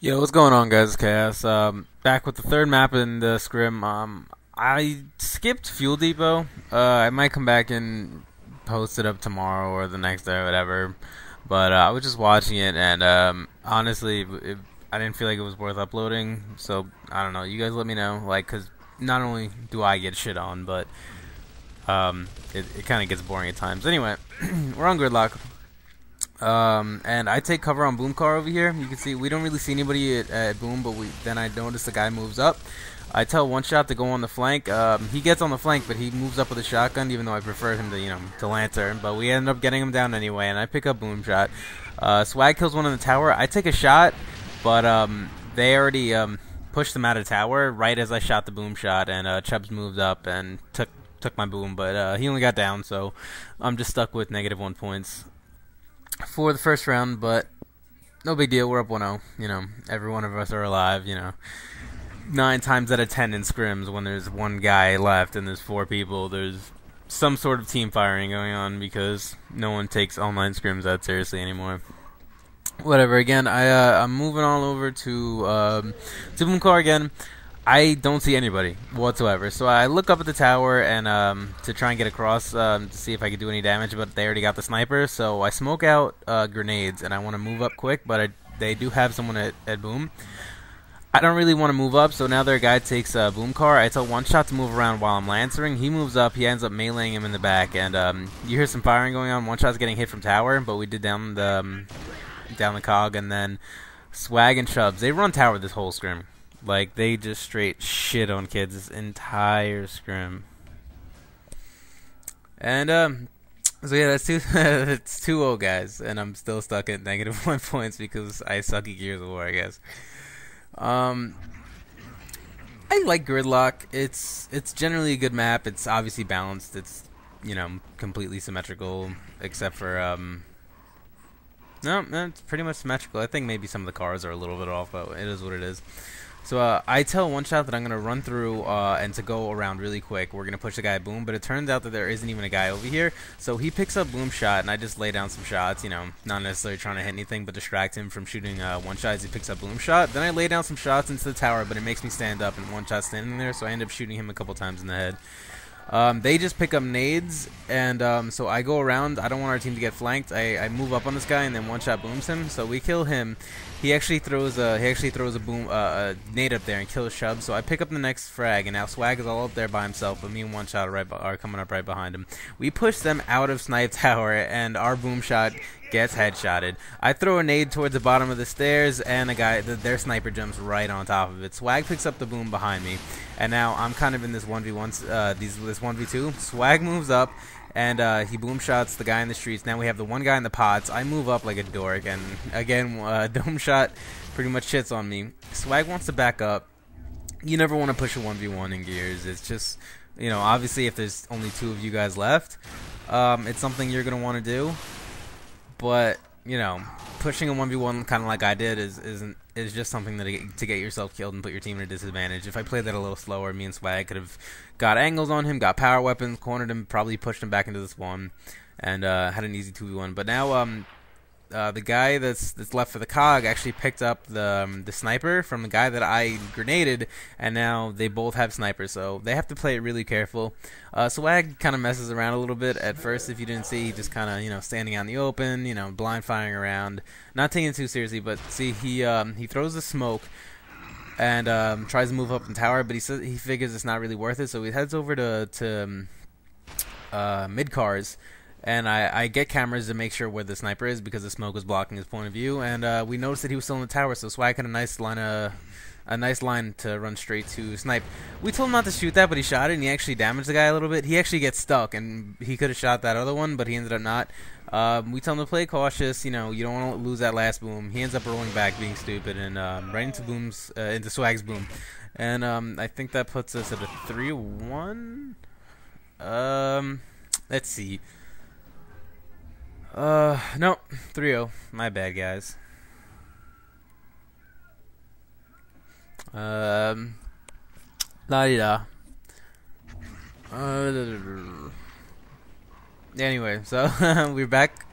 Yo, what's going on, guys? Chaos. Um, back with the third map in the scrim. Um, I skipped Fuel Depot. Uh, I might come back and post it up tomorrow or the next day or whatever. But uh, I was just watching it, and um, honestly, it, I didn't feel like it was worth uploading. So I don't know. You guys let me know, like, because not only do I get shit on, but um, it, it kind of gets boring at times. Anyway, we're on gridlock. Um, and I take cover on Boom Car over here. You can see we don't really see anybody at, at Boom, but we then I notice the guy moves up. I tell one shot to go on the flank. Um, he gets on the flank, but he moves up with a shotgun, even though I prefer him to, you know, to Lancer. But we end up getting him down anyway, and I pick up boom shot. Uh, Swag kills one in the tower. I take a shot, but um, they already um, pushed him out of tower right as I shot the boom shot, and uh, Chubbz moved up and took took my boom, but uh, he only got down, so I'm just stuck with negative one points for the first round. But no big deal. We're up 1-0. You know, every one of us are alive. You know nine times out of ten in scrims when there's one guy left and there's four people, there's some sort of team firing going on because no one takes online scrims that seriously anymore. Whatever. Again, I uh, I'm moving all over to um, to again. I don't see anybody whatsoever. So I look up at the tower and um, to try and get across um, to see if I could do any damage, but they already got the sniper. So I smoke out uh, grenades and I want to move up quick, but I, they do have someone at, at boom. I don't really want to move up, so now their guy takes a boom car. I tell one shot to move around while I'm lancering. He moves up. He ends up meleeing him in the back, and um, you hear some firing going on. One shot's getting hit from tower, but we did down the um, down the cog, and then Swag and Chubbz. They run tower this whole scrim. Like they just straight shit on kids this entire scrim. And um, so yeah, that's two. it's two old guys, and I'm still stuck at negative one points because I suck at Gears of War, I guess. Um, I like Gridlock. It's it's generally a good map. It's obviously balanced. It's you know completely symmetrical, except for um. No, it's pretty much symmetrical. I think maybe some of the cars are a little bit off, but it is what it is. So uh, I tell one shot that I'm gonna run through uh, and to go around really quick. We're gonna push the guy boom, but it turns out that there isn't even a guy over here. So he picks up boom shot, and I just lay down some shots. You know, not necessarily trying to hit anything, but distract him from shooting uh, one shot as he picks up boom shot. Then I lay down some shots into the tower, but it makes me stand up, and one shot standing there, so I end up shooting him a couple times in the head. Um, they just pick up nades, and um, so I go around. I don't want our team to get flanked. I, I move up on this guy, and then one shot booms him. So we kill him. He actually throws a he actually throws a boom uh, a nade up there and kills Shub. So I pick up the next frag, and now Swag is all up there by himself, but me and one shot are right are coming up right behind him. We push them out of snipe tower, and our boom shot gets headshotted. I throw a nade towards the bottom of the stairs, and a guy, the, their sniper jumps right on top of it. Swag picks up the boom behind me, and now I'm kind of in this 1v1, uh, these, this 1v2. Swag moves up, and uh, he boom shots the guy in the streets. Now we have the one guy in the pods. I move up like a dork, and again, uh, dome shot pretty much shits on me. Swag wants to back up. You never want to push a 1v1 in Gears. It's just, you know, obviously if there's only two of you guys left, um, it's something you're to want to do but you know, pushing a one v one kind of like I did is isn't is just something that to, get yourself killed and put your team at a disadvantage. If I played that a little slower, me and Swag could have got angles on him, got power weapons, cornered him, probably pushed him back into this one, and uh, had an easy two v one. But now um, uh, the guy that's that's left for the cog actually picked up the um, the sniper from the guy that I grenaded, and now they both have snipers, so they have to play it really careful. Uh, Swag kind of messes around a little bit at first. If you didn't see, he just kind of you know standing out in the open, you know, blind firing around, not taking it too seriously. But see, he um, he throws the smoke and um, tries to move up in tower, but he says he figures it's not really worth it, so he heads over to to um, uh, mid cars and I, I, get cameras to make sure where the sniper is because the smoke was blocking his point of view. And uh, we noticed that he was still in the tower, so Swag had a nice line of, a nice line to run straight to snipe. We told him not to shoot that, but he shot it, and he actually damaged the guy a little bit. He actually gets stuck, and he could have shot that other one, but he ended up not. Um, we tell him to play cautious. You know, you don't want to lose that last boom. He ends up rolling back, being stupid, and um, right into booms, uh, into Swag's boom. And um, I think that puts us at a three-one. Um, let's see. Uh, no, 3-0. My bad, guys. Um, la di da. Uh, anyway, so we're back.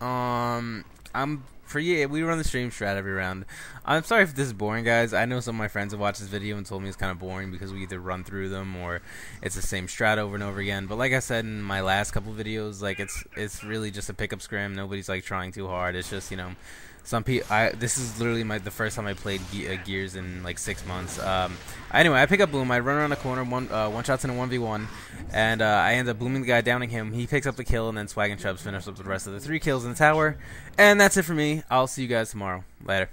Um, I'm for yeah, we run the stream strat every round. I'm sorry if this is boring, guys. I know some of my friends have watched this video and told me it's kind of boring because we either run through them or it's the same strat over and over again. But like I said in my last couple videos, like it's it's really just a pickup scrim. Nobody's like trying too hard. It's just you know some people, I this is literally my the first time I played Ge uh, Gears in like six months. Um, anyway, I pick up boom. I run around the corner, one uh, one shots in a one v one, and uh, I end up booming the guy, downing him. He picks up the kill, and then Swag and Chubbz finish up the rest of the three kills in the tower. And that's it for me. I'll see you guys tomorrow. Later.